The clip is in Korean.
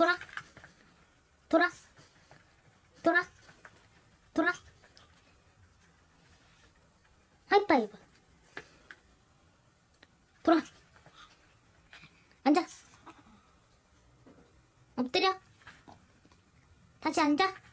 돌아. 돌아. 돌아. 돌아. 하이파이브. 돌아. 앉아. 엎드려. 다시 앉아.